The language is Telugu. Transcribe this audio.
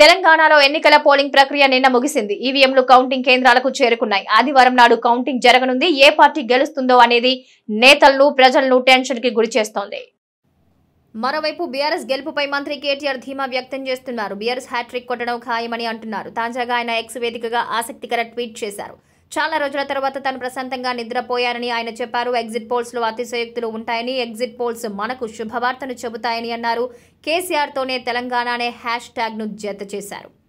తెలంగాణలో ఎన్నికల పోలింగ్ ప్రక్రియ నిన్న ముగిసింది. ఈవీఎంలు కౌంటింగ్ కేంద్రాలకు చేరుకున్నాయి. ఆదివారం నాడు కౌంటింగ్ జరగనుంది. ఏ పార్టీ గెలుస్తుందో అనేది నేతలను ప్రజలను టెన్షన్కి గురి చేస్తోంది. మరోవైపు బీఆర్ఎస్ గెలుపుపై మంత్రి కేటీఆర్ ధీమా వ్యక్తం చేస్తున్నారు. బీఆర్ఎస్ హ్యాట్రిక్ కొట్టడం ఖాయమని అంటున్నారు. తాజాగా ఆయన ఎక్స్ వేదికగా ఆసక్తికర ట్వీట్ చేశారు. చాలా రోజుల తర్వాత తను ప్రశాంతంగా నిద్రపోయారని ఆయన చెప్పారు. ఎగ్జిట్ పోల్స్లో అతిశయోక్తులు ఉంటాయని ఎగ్జిట్ పోల్స్ మనకు శుభవార్తను చెబుతాయని అన్నారు. కేసీఆర్తోనే తెలంగాణనే తెలంగాణ అనే హ్యాష్ ట్యాగ్ను జత చేశారు.